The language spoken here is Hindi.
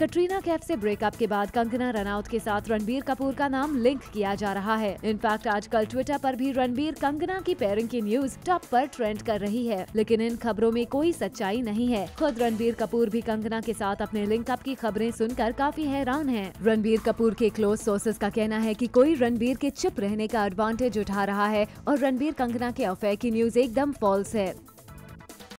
कटरीना कैफ से ब्रेकअप के बाद कंगना रनौत के साथ रणबीर कपूर का नाम लिंक किया जा रहा है। इनफैक्ट आजकल ट्विटर पर भी रणबीर कंगना की पेयरिंग की न्यूज़ टॉप पर ट्रेंड कर रही है। लेकिन इन खबरों में कोई सच्चाई नहीं है। खुद रणबीर कपूर भी कंगना के साथ अपने लिंकअप की खबरें सुनकर काफ़ी हैरान है। रणबीर कपूर के क्लोज सोर्सेज का कहना है की कोई रणबीर के चुप रहने का एडवांटेज उठा रहा है और रणबीर कंगना के अफेयर की न्यूज़ एकदम फॉल्स है।